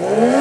오.